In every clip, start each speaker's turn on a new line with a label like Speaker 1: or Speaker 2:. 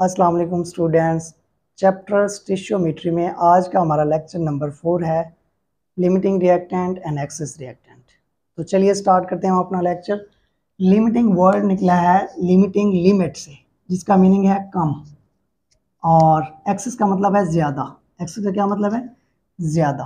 Speaker 1: अस्सलाम वालेकुम students. Chapter स्टिशियोमेट्री में आज का हमारा लेक्चर नंबर फोर है limiting reactant and excess reactant तो चलिए स्टार्ट करते हैं हम अपना लेक्चर लिमिटिंग वर्ड निकला है लिमिटिंग लिमिट से, जिसका मीनिंग है कम। और एक्सेस का मतलब है ज़्यादा। एक्सेस का क्या मतलब है? ज़्यादा।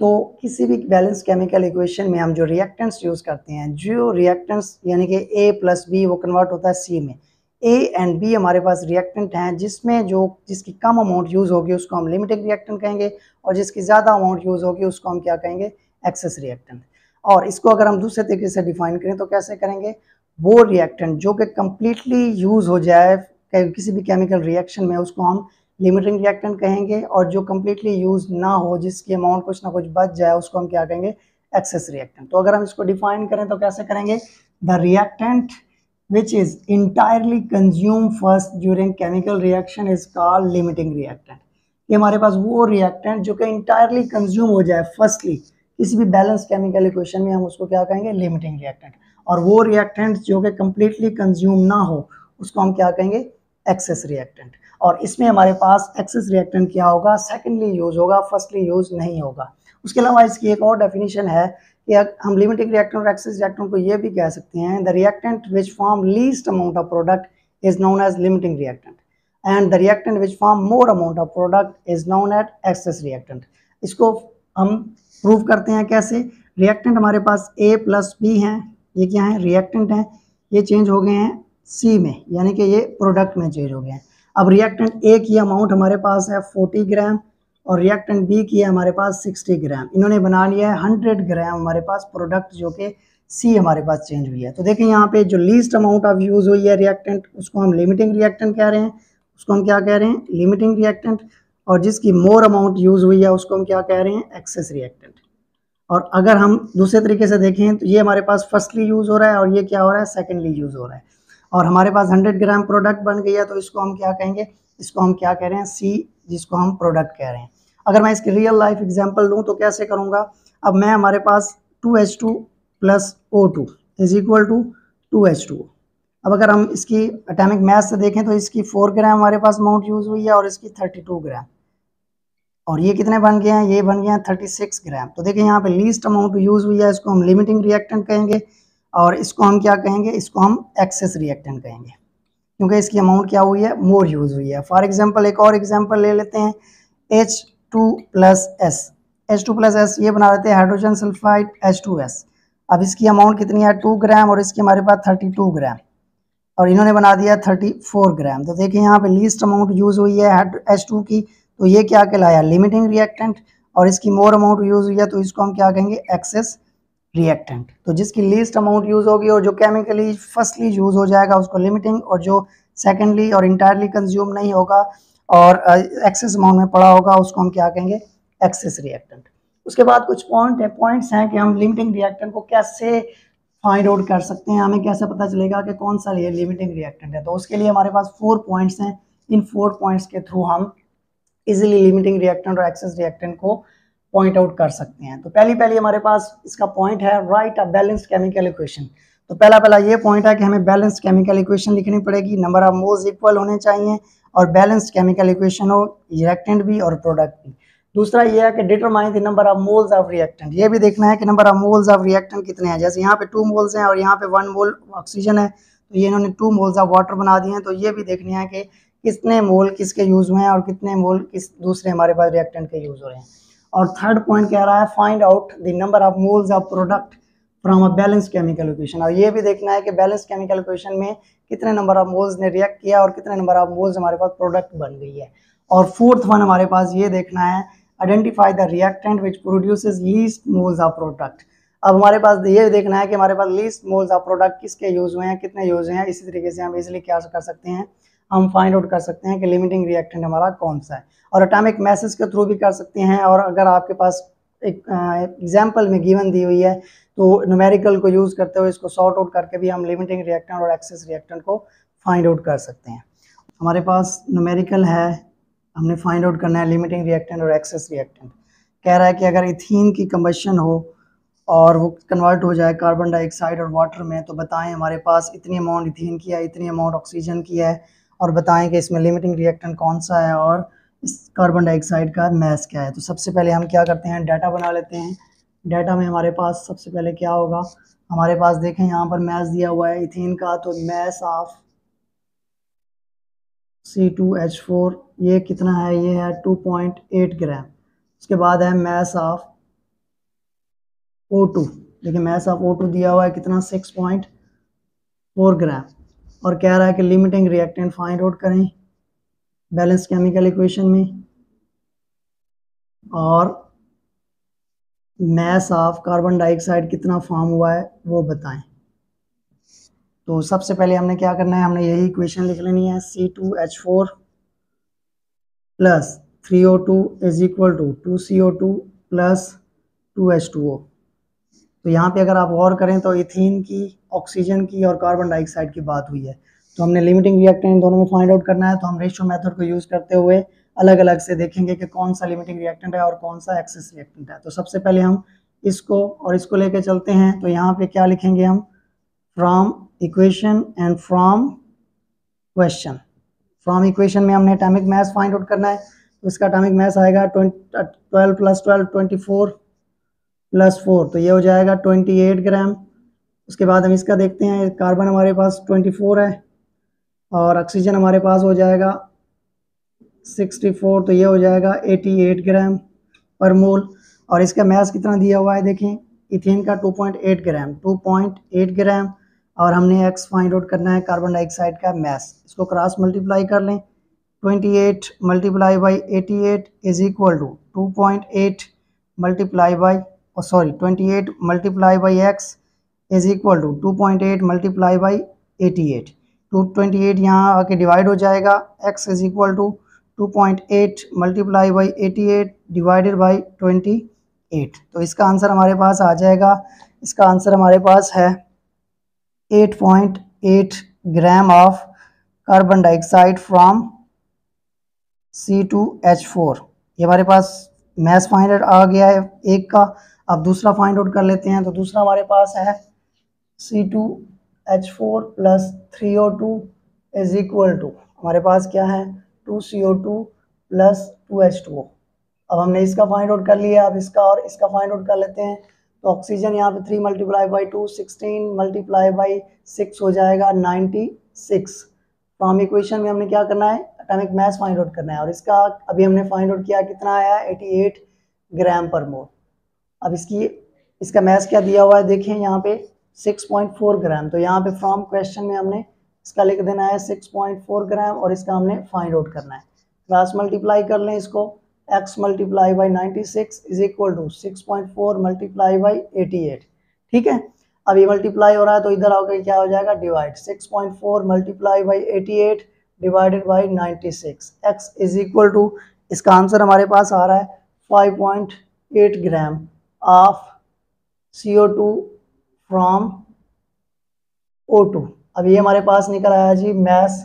Speaker 1: तो किसी भी बैलेंस केमिकल इक्वेशन में हम जो रिएक्टेंट्स यूज़ करते हैं, जो रिएक्टेंट्स यानी कि ए प्लस बी वो कन्वर्ट होता है सी में। ए एंड बी हमारे पास रिएक्टेंट हैं, जिसमें जो, जिसकी कम अमाउंट यूज़ होगी, उसको हम लिमिटेड रिएक्टेंट कहेंगे, और जिसकी ज़्यादा अमाउंट यूज़ होगी, उसको हम क्या कहेंगे एक्सेस रिएक्टेंट और इसको अगर हम दूसरे तरीके से डिफाइन करें तो कैसे करेंगे? वो रिएक्टेंट जो कि कम्प्लीटली यूज़ हो जाए किसी भी केमिकल रिएक्शन में, उसको हम लिमिटिंग रिएक्टेंट कहेंगे, और जो कम्प्लीटली यूज़ ना हो, जिसकी अमाउंट कुछ ना कुछ बच जाए, उसको हम क्या कहेंगे एक्सेस रिएक्टेंट तो अगर हम इसको डिफाइन करें तो कैसे करेंगे? The reactant which is entirely consumed first during chemical reaction is called limiting reactant. ये हमारे पास वो रिएक्टेंट जो कि इंटायरली कंज्यूम हो जाए फर्स्टली किसी भी बैलेंस केमिकल इक्वेशन में हम उसको क्या कहेंगे? लिमिटिंग रिएक्टेंट और वो रिएक्टेंट जो कि कम्प्लीटली कंज्यूम ना हो, उसको हम क्या कहेंगे? एक्सेस रिएक्टेंट और इसमें हमारे पास एक्सेस रिएक्टेंट क्या होगा? सेकेंडली यूज़ होगा फर्स्टली यूज़ नहीं होगा. उसके अलावा इसकी एक और डेफिनेशन है हम लिमिटिंग रिएक्टेंट और एक्सेस रिएक्टेंट को ये भी कह सकते हैं the reactant which form least amount of product is known as limiting reactant and the reactant which form more amount of product is known at excess reactant इसको हम prove करते हैं कैसे? रिएक्टेंट हमारे पास ए प्लस बी हैं, ये क्या है? रिएक्टेंट हैं। ये चेंज हो गए हैं सी में, यानी कि ये प्रोडक्ट में चेंज हो गए हैं। अब रिएक्टेंट ए की अमाउंट हमारे पास है 40 ग्राम और रिएक्टेंट बी की है हमारे पास 60 ग्राम इन्होंने बना लिया है 100 ग्राम हमारे पास प्रोडक्ट जो कि सी हमारे पास चेंज हुई है। तो देखें यहाँ पे जो लीस्ट अमाउंट ऑफ़ यूज़ हुई है रिएक्टेंट उसको हम लिमिटिंग रिएक्टेंट कह रहे हैं। उसको हम क्या कह रहे हैं? लिमिटिंग रिएक्टेंट और जिसकी मोर अमाउंट यूज़ हुई है, उसको हम क्या कह रहे हैं? एक्सेस रिएक्टेंट और अगर हम दूसरे तरीके से देखें तो ये हमारे पास फर्स्टली यूज़ हो रहा है और ये क्या हो रहा है? सेकेंडली यूज़ हो रहा है। और हमारे पास 100 ग्राम प्रोडक्ट बन गई है तो इसको हम क्या कहेंगे? इसको हम क्या कह रहे हैं? सी जिसको हम प्रोडक्ट कह रहे हैं। अगर मैं इसकी रियल लाइफ एग्ज़ाम्पल लूँ तो कैसे करूँगा? अब मैं हमारे पास two H two plus O two is equal to two H two अब अगर हम इसकी अटैमिक मैथ से देखें तो इसकी फोर ग्राम हमारे पास अमाउंट यूज़ हुई है और इसकी थर्टी टू ग्राम और ये कितने बन गए हैं? ये बन गए हैं थर्टी सिक्स ग्राम तो देखिए यहाँ पे लीस्ट अमाउंट यूज़ हुई है, इसको हम लिमिटिंग रिएक्टेंट कहेंगे और इसको हम क्या कहेंगे? इसको हम एक्सेस रिएक्टेंट कहेंगे. क्योंकि इसकी अमाउंट क्या हुई है? मोर यूज़ हुई है. फॉर एग्ज़ाम्पल एक और एग्ज़ाम्पल ले लेते हैं. H two plus S H two plus S ये बना देते हैं hydrogen sulphide H two S अब इसकी अमाउंट कितनी है? टू ग्राम और इसकी हमारे पास थर्टी टू ग्राम और इन्होंने बना दिया थर्टी फोर ग्राम तो देखिए यहाँ पे लीस्ट अमाउंट यूज़ हुई है एच टू की तो ये क्या कहलाया? लिमिटिंग रिएक्टेंट और इसकी मोर अमाउंट यूज़ हुई है तो इसको हम क्या कहेंगे? एक्सेस रिएक्टेंट तो जिसकी लीस्ट अमाउंट यूज़ होगी और जो केमिकली फर्स्टली यूज़ हो जाएगा, उसको लिमिटिंग और जो सेकेंडली और इंटायरली कंज्यूम नहीं होगा और एक्सेस अमाउंट में पड़ा होगा, उसको हम क्या कहेंगे? एक्सेस रिएक्टेंट उसके बाद कुछ पॉइंट है पॉइंट्स हैं कि हम लिमिटिंग रिएक्टेंट को कैसे फाइंड आउट कर सकते हैं, हमें कैसे पता चलेगा कि कौन सा ये लिमिटिंग रिएक्टेंट है? तो उसके लिए हमारे पास फोर पॉइंट्स हैं। इन फोर पॉइंट्स के थ्रू हम इजिली लिमिटिंग रिएक्टेंट और एक्सेस रिएक्टेंट को पॉइंट आउट कर सकते हैं। तो पहली पहली हमारे पास इसका पॉइंट है write a balance chemical equation तो पहला पहला ये पॉइंट है कि हमें बैलेंस केमिकल इक्वेशन लिखनी पड़ेगी। नंबर ऑफ़ मोल्स इक्वल होने चाहिए। और बैलेंस्ड केमिकल इक्वेशन हो रिएक्टेंट भी और प्रोडक्ट भी। दूसरा ये है कि determine the number of moles of reactant ये भी देखना है कि number of moles of reactant कितने हैं। जैसे यहाँ पे टू मोल्स हैं और यहाँ पे वन मोल ऑक्सीजन है तो ये इन्होंने टू मोल्स ऑफ़ वाटर बना दिए हैं। तो ये भी देखनी है कि कितने मोल किसके यूज़ हुए हैं और कितने मोल किस दूसरे हमारे पास रिएक्टेंट के यूज़ हो रहे हैं। और थर्ड पॉइंट कह रहा है find out the number of moles of product from a balance chemical equation और ये भी देखना है कि बैलेंस केमिकल इक्वेशन में कितने नंबर ऑफ़ मोल्स ने रिएक्ट किया और कितने नंबर ऑफ़ मोल्स हमारे पास प्रोडक्ट बन गई है। और फोर्थ वन हमारे पास ये देखना है identify the reactant which produces least moles of product अब हमारे पास ये देखना है कि हमारे पास लीस्ट मोल्स ऑफ़ प्रोडक्ट किसके यूज़ हुए हैं, कितने यूज़ हुए हैं, इसी तरीके से हम इजिली क्या कर सकते हैं, हम फाइंड आउट कर सकते हैं कि लिमिटिंग रिएक्टेंट हमारा कौन सा है। और अटामिक मैसेज के थ्रू भी कर सकते हैं और अगर आपके पास एग्ज़ाम्पल में गिवन दी हुई है तो न्यूमेरिकल को यूज़ करते हुए इसको सॉर्ट आउट करके भी हम लिमिटिंग रिएक्टेंट और एक्सेस रिएक्टेंट को फाइंड आउट कर सकते हैं। हमारे पास न्यूमेरिकल है, हमने फाइंड आउट करना है लिमिटिंग रिएक्टेंट और एक्सेस रिएक्टेंट कह रहा है कि अगर इथीन की कम्बशन हो और वो कन्वर्ट हो जाए कार्बन डाइऑक्साइड और वाटर में तो बताएँ हमारे पास इतनी अमाउंट इथीन की है, इतनी अमाउंट ऑक्सीजन की है, और बताएँ कि इसमें लिमिटिंग रिएक्टेंट कौन सा है और इस कार्बन डाइऑक्साइड का मैस क्या है? तो सबसे पहले हम क्या करते हैं? डाटा बना लेते हैं। डाटा में हमारे पास सबसे पहले क्या होगा? हमारे पास देखें, यहाँ पर मैस दिया हुआ है इथेन का तो mass of C two H four ये कितना है? ये है टू पॉइंट एट ग्राम उसके बाद है मैस ऑफ़ ओ टू देखिए मैस ऑफ़ ओ टू दिया हुआ है कितना? सिक्स पॉइंट फोर ग्राम और कह रहा है कि लिमिटिंग रिएक्टेंट फाइंड आउट करें। बैलेंस केमिकल इक्वेशन में और मैस ऑफ़ कार्बन डाइऑक्साइड कितना फॉर्म हुआ है, वो बताएँ। तो सबसे पहले हमने क्या करना है, हमने यही इक्वेशन लिख लेनी है C two H four plus three O two is equal to two C O two plus two H two O तो यहाँ पे अगर आप गौर करें तो इथीन की, ऑक्सीजन की और कार्बन डाइऑक्साइड की बात हुई है। तो हमने लिमिटिंग रिएक्टेंट दोनों में फाइंड आउट करना है तो हम रेशियो मेथड को यूज़ करते हुए अलग अलग से देखेंगे कि कौन सा लिमिटिंग रिएक्टेंट है और कौन सा एक्सेस रिएक्टेंट है। तो सबसे पहले हम इसको और इसको लेके चलते हैं। तो यहाँ पे क्या लिखेंगे हम? From equation and from question from equation में हमने एटॉमिक मैथ फाइंड आउट करना है। तो इसका एटॉमिक मैथ आएगा twelve plus twelve twenty four plus four तो ये हो जाएगा ट्वेंटी एट ग्राम उसके बाद हम इसका देखते हैं। कार्बन हमारे पास ट्वेंटी फोर है। और ऑक्सीजन हमारे पास हो जाएगा। सिक्सटी फोर तो ये हो जाएगा एटी एट ग्राम पर मोल और इसका मैस कितना दिया हुआ है देखें इथेन का two point eight gram two point eight gram और हमने एक्स फाइंड आउट करना है कार्बन डाइऑक्साइड का मैस इसको क्रॉस मल्टीप्लाई कर लें। Twenty eight multiply by eighty eight is equal to two point eight multiply by sorry 28 multiply by x is equal to 2.8 multiply by 88 to twenty eight यहाँ आके divide हो जाएगा। X is equal to 2.8 multiply by 88 divided by 28 तो इसका answer हमारे पास आ जाएगा। इसका आंसर हमारे पास है 8.8 gram of carbon dioxide from C2H4 ये हमारे पास मैथ फाइंडर आ गया है एक का। अब दूसरा फाइंड आउट कर लेते हैं। तो दूसरा हमारे पास है C two H four plus three O two is equal to हमारे पास क्या है? Two C O two plus two H two O अब हमने इसका फाइंड आउट कर लिया, अब इसका और इसका फाइंड आउट कर लेते हैं। तो ऑक्सीजन यहाँ पे three multiply by two sixteen multiply by six हो जाएगा नाइन्टी सिक्स फ्रॉम इक्वेशन में हमने क्या करना है? एटॉमिक मैथ फाइंड आउट करना है। और इसका अभी हमने फाइंड आउट किया कितना आया एटी एट ग्राम पर मोल अब इसकी, इसका मैथ क्या दिया हुआ है? देखें यहाँ पे। 6.4 ग्राम। तो यहाँ पे फ्रॉम क्वेश्चन में हमने इसका लिख देना है 6.4 ग्राम और इसका हमने फाइंड आउट करना है। क्रॉस मल्टीप्लाई कर लें इसको। x multiply by ninety six is equal to six point four multiply by eighty eight ठीक है? अब ये मल्टीप्लाई हो रहा है तो इधर आकर क्या हो जाएगा? Divide six point four multiply by eighty eight divided by ninety six x is equal to इसका आंसर हमारे पास आ रहा है five point eight gram of CO2 from O2 अब ये हमारे पास निकल आया जी मैस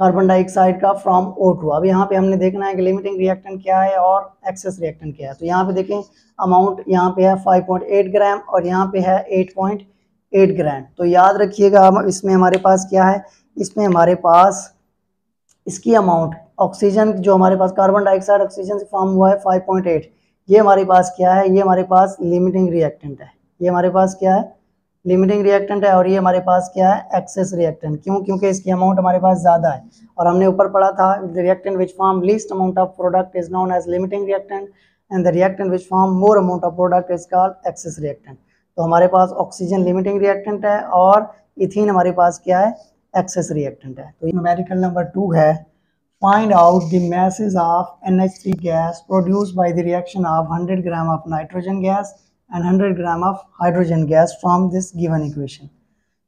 Speaker 1: कार्बन डाइऑक्साइड का फ्रॉम O2 अब यहाँ पे हमने देखना है कि लिमिटिंग रिएक्टेंट क्या है और एक्सेस रिएक्टेंट क्या है। तो यहाँ पे देखें अमाउंट यहाँ पे है 5.8 ग्राम और यहाँ पे है 8.8 ग्राम तो याद रखिएगा इसमें हमारे पास क्या है? इसमें हमारे पास इसकी अमाउंट ऑक्सीजन जो हमारे पास कार्बन डाइऑक्साइड ऑक्सीजन से फॉर्म हुआ है 5.8 ये हमारे पास क्या है? ये हमारे पास लिमिटिंग रिएक्टेंट है। ये हमारे पास क्या है? लिमिटिंग रिएक्टेंट है और ये हमारे पास क्या है? एक्सेस रिएक्टेंट क्यों? क्योंकि इसकी अमाउंट हमारे पास ज़्यादा है। और हमने ऊपर पढ़ा था reactant which form least amount of product is known as limiting reactant and the reactant which form more amount of product is called excess reactant तो हमारे पास ऑक्सीजन लिमिटिंग रिएक्टेंट है और इथिन हमारे पास क्या है? एक्सेस रिएक्टेंट है। तो न्यूमेरिकल नंबर टू है। Find out the masses of NH3 gas produced by the reaction of 100 gram of nitrogen gas and 100 gram of hydrogen gas from this given equation.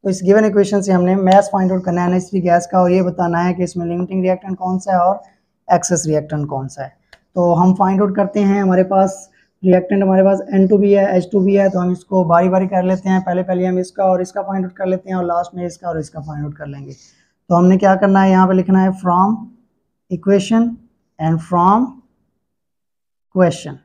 Speaker 1: तो इस गिवन इक्वेशन से हमने mess find out करना है N gas का, और ये बताना है कि इसमें लिमिटिंग रिएक्टेंट कौन सा है और एक्सेस रिएक्टेंट कौन सा है। तो हम फाइंड आउट करते हैं, हमारे पास रिएक्टेंट हमारे पास एन टू भी है एच टू भी है तो हम इसको बारी बारी कर लेते हैं पहले पहले हम इसका और इसका फाइंड आउट कर लेते हैं, और लास्ट में इसका और इसका फाइंड आउट कर लेंगे। तो हमने क्या करना है, यहाँ पे लिखना है from equation and from question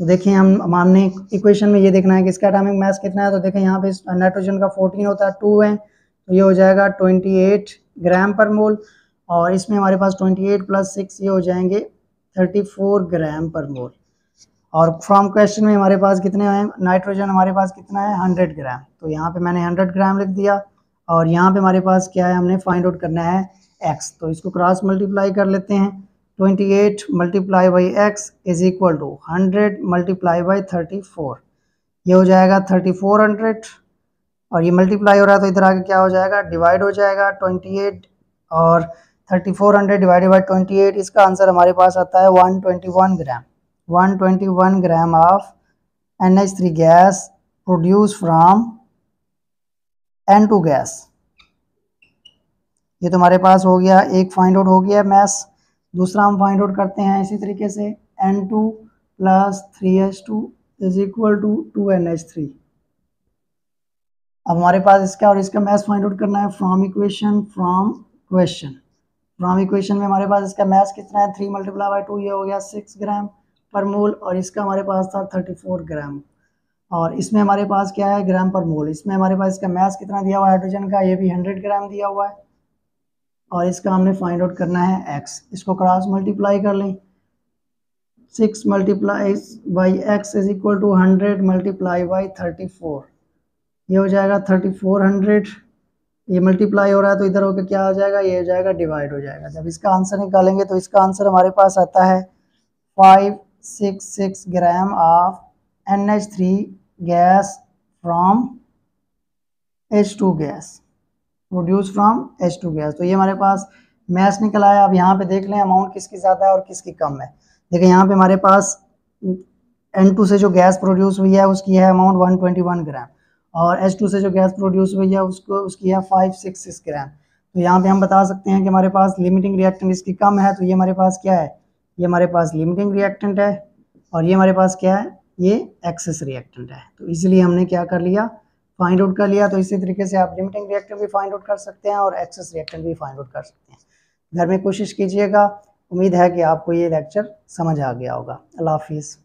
Speaker 1: तो देखिए हम हमने इक्वेशन में ये देखना है कि इसका एटॉमिक मास कितना है तो देखें, यहाँ पे नाइट्रोजन का 14 होता है टू है तो ये हो जाएगा 28 ग्राम पर मोल और इसमें हमारे पास 28 प्लस सिक्स ये हो जाएँगे 34 ग्राम पर मोल और फ्रॉम क्वेश्चन में हमारे पास कितने हैं? नाइट्रोजन हमारे पास कितना है? 100 ग्राम तो यहाँ पे मैंने 100 ग्राम लिख दिया और यहाँ पे हमारे पास क्या है? हमने फाइंड आउट करना है एक्स तो इसको क्रॉस मल्टीप्लाई कर लेते हैं। 28 multiply by x is equal to 100 multiply by 34 ये हो जाएगा 3400 और ये मल्टीप्लाई हो रहा है तो इधर आके क्या हो जाएगा? डिवाइड हो जाएगा 28 और 3400 डिवाइडेड बाई 28 इसका आंसर हमारे पास आता है 121 gram 121 gram of NH3 gas produce from N2 gas ये तो हमारे पास हो गया, एक फाइंड आउट हो गया मैस दूसरा हम फाइंड आउट करते हैं इसी तरीके से N two plus three H two is equal to two N H three अब हमारे पास इसका और इसका मैथ फाइंड आउट करना है from equation from question from equation में हमारे पास इसका मैथ कितना है? थ्री मल्टीप्लाई बाई टू ये हो गया सिक्स ग्राम पर मोल और इसका हमारे पास था थर्टी फोर ग्राम और इसमें हमारे पास क्या है? ग्राम पर मोल इसमें हमारे पास इसका मैथ कितना दिया हुआ है? हाइड्रोजन का, ये भी हंड्रेड ग्राम दिया हुआ है। और इसका हमने फाइंड आउट करना है एक्स इसको क्रॉस मल्टीप्लाई कर लें। Six multiply by x is equal to hundred multiply by thirty four ये हो जाएगा थर्टी फोर हंड्रेड ये मल्टीप्लाई हो रहा है तो इधर होकर क्या हो जाएगा? ये हो जाएगा डिवाइड हो जाएगा। जब इसका आंसर निकालेंगे तो इसका आंसर हमारे पास आता है five six six gram of N H three gas from H two gas produce from H two gas तो ये हमारे पास मैथ निकल आया। अब यहाँ पे देख लें अमाउंट किसकी ज़्यादा है और किसकी कम है। देखिए, यहाँ पे हमारे पास एन टू से जो गैस प्रोड्यूस हुई है, उसकी है amount one twenty one gram और एच टू से जो गैस प्रोड्यूस हुई है, उसको, उसकी है फाइव सिक्स सिक्स ग्राम तो यहाँ पे हम बता सकते हैं कि हमारे पास लिमिटिंग रिएक्टेंट इसकी कम है। तो ये हमारे पास क्या है? ये हमारे पास लिमिटिंग रिएक्टेंट है और ये हमारे पास क्या है? ये एक्सेस रिएक्टेंट है। तो इसलिए हमने क्या कर लिया? फाइंड आउट कर लिया तो इसी तरीके से आप लिमिटिंग रिएक्टर भी फाइंड आउट कर सकते हैं और एक्सेस रिएक्टर भी फाइंड आउट कर सकते हैं। घर में कोशिश कीजिएगा। उम्मीद है कि आपको ये लेक्चर समझ आ गया होगा। अल्लाह हाफिज़।